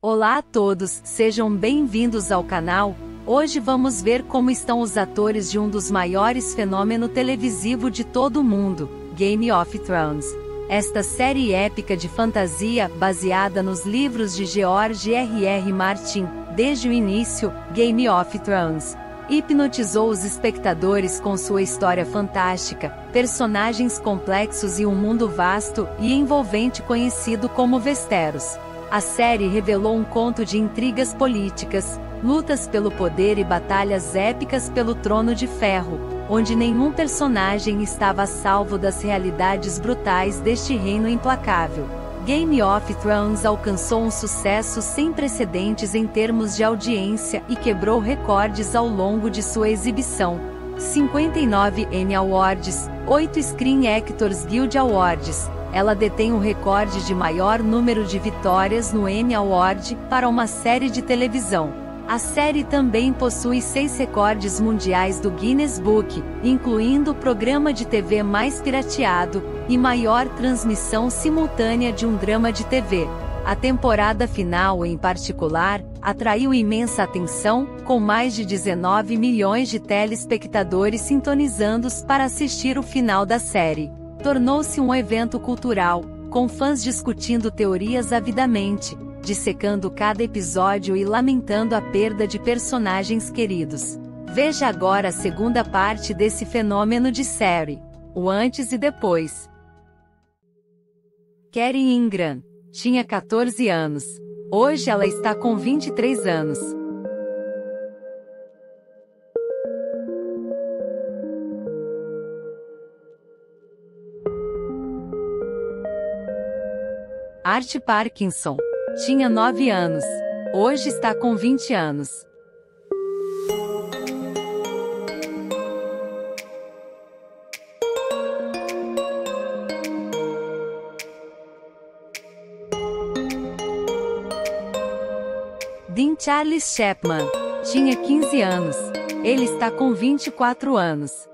Olá a todos, sejam bem-vindos ao canal. Hoje vamos ver como estão os atores de um dos maiores fenômenos televisivo de todo o mundo, Game of Thrones. Esta série épica de fantasia, baseada nos livros de George R. R. Martin, desde o início, Game of Thrones, hipnotizou os espectadores com sua história fantástica, personagens complexos e um mundo vasto e envolvente conhecido como Westeros. A série revelou um conto de intrigas políticas, lutas pelo poder e batalhas épicas pelo trono de ferro, onde nenhum personagem estava salvo das realidades brutais deste reino implacável. Game of Thrones alcançou um sucesso sem precedentes em termos de audiência e quebrou recordes ao longo de sua exibição. 59 Emmy Awards, 8 Screen Actors Guild Awards. Ela detém o recorde de maior número de vitórias no Emmy Award para uma série de televisão. A série também possui seis recordes mundiais do Guinness Book, incluindo o programa de TV mais pirateado e maior transmissão simultânea de um drama de TV. A temporada final, em particular, atraiu imensa atenção, com mais de 19 milhões de telespectadores sintonizando para assistir o final da série. Tornou-se um evento cultural, com fãs discutindo teorias avidamente, dissecando cada episódio e lamentando a perda de personagens queridos. Veja agora a segunda parte desse fenômeno de série, o antes e depois. Kerry Ingram tinha 14 anos. Hoje ela está com 23 anos. Art Parkinson tinha 9 anos. Hoje está com 20 anos. Dean Charles Chapman tinha 15 anos. Ele está com 24 anos.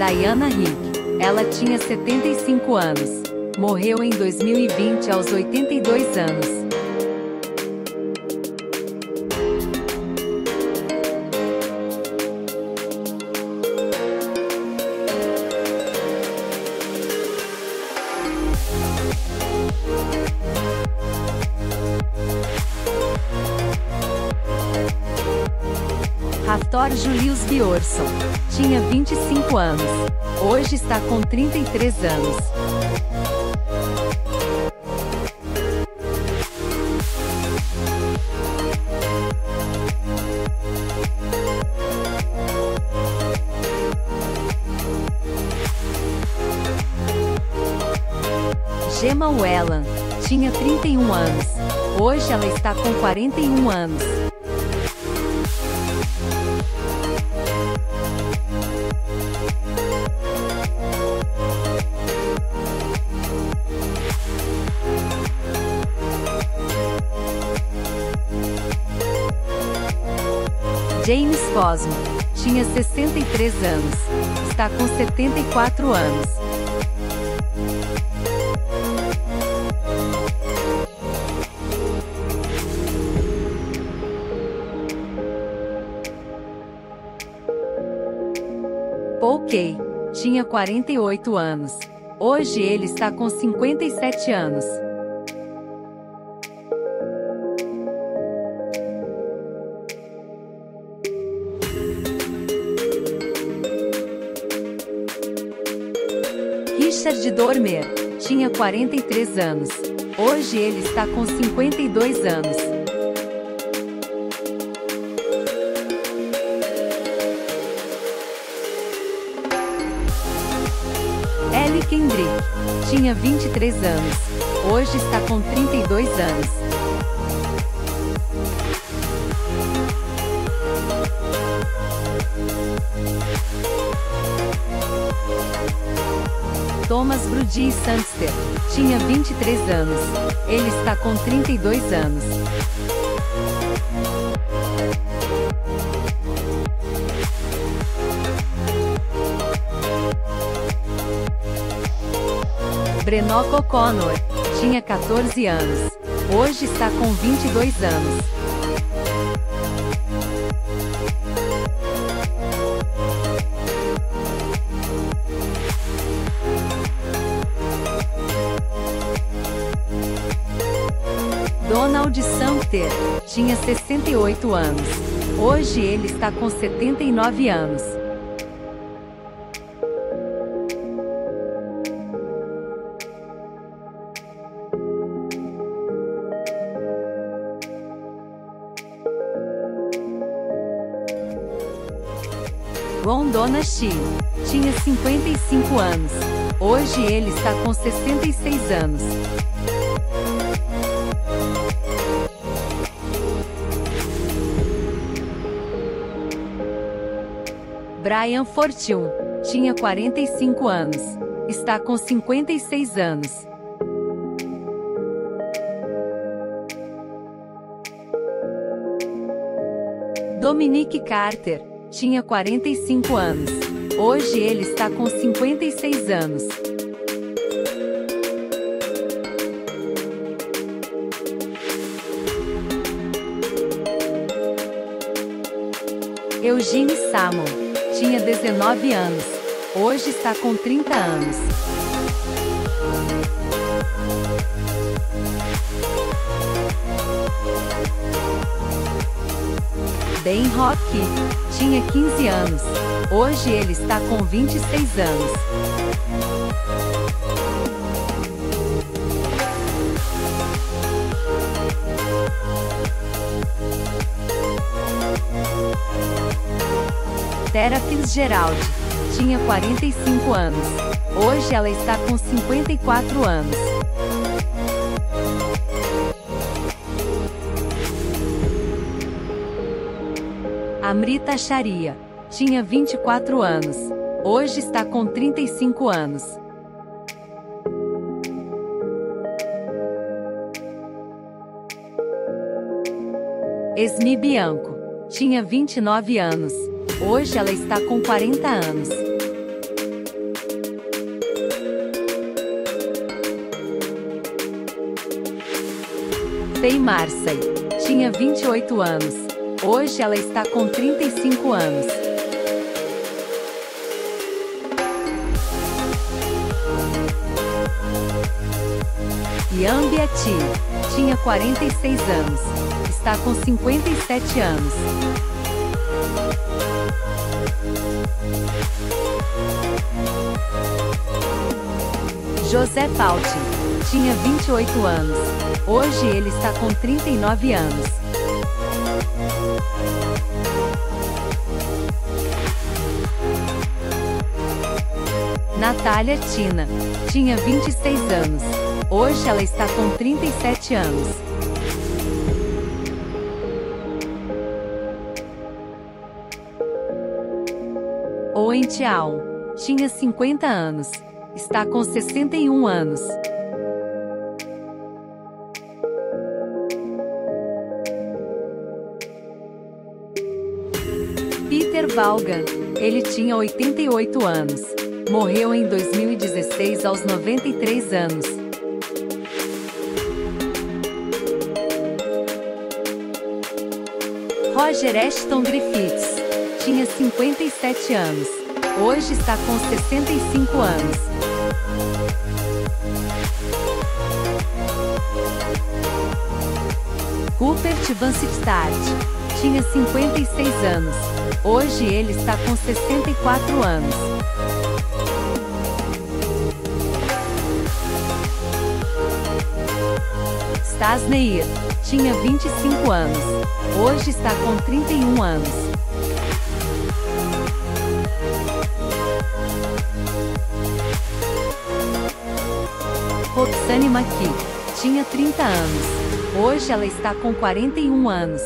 Diana Rick. Ela tinha 75 anos. Morreu em 2020 aos 82 anos. Raptor Julius Biorson. Tinha 25 anos. Hoje está com 33 anos. Gemma Wellan. Tinha 31 anos. Hoje ela está com 41 anos. James Cosmo. Tinha 63 anos. Está com 74 anos. Paul Kay. Tinha 48 anos. Hoje ele está com 57 anos. Richard Dormer tinha 43 anos. Hoje ele está com 52 anos. Ellie Kendrick tinha 23 anos. Hoje está com 32 anos. Thomas Brudi Sangster, tinha 23 anos. Ele está com 32 anos. Brenock O'Connor, tinha 14 anos. Hoje está com 22 anos. Donald Sumter tinha 68 anos. Hoje ele está com 79 anos. Ron Donashi tinha 55 anos. Hoje ele está com 66 anos. Brian Fortune tinha 45 anos. Está com 56 anos. Dominique Carter tinha 45 anos. Hoje ele está com 56 anos. Eugene Salmon tinha 19 anos. Hoje está com 30 anos. Ben Rock tinha 15 anos. Hoje ele está com 26 anos. Tera Fitzgerald tinha 45 anos. Hoje ela está com 54 anos. Amrita Sharia tinha 24 anos. Hoje está com 35 anos. Esmi Bianco tinha 29 anos. Hoje ela está com 40 anos. Faye Marsay tinha 28 anos. Hoje ela está com 35 anos. Ian Beati tinha 46 anos. Está com 57 anos. José Pauti tinha 28 anos. Hoje ele está com 39 anos. Natália Tina tinha 26 anos. Hoje ela está com 37 anos. Owen Tiaon tinha 50 anos. Está com 61 anos. Peter Vaughan. Ele tinha 88 anos. Morreu em 2016 aos 93 anos. Roger Ashton Griffiths. Tinha 57 anos. Hoje está com 65 anos. Rupert Van Sittard. Tinha 56 anos. Hoje ele está com 64 anos. Stas Neir. Tinha 25 anos. Hoje está com 31 anos. Roxane Maqui. Tinha 30 anos. Hoje ela está com 41 anos.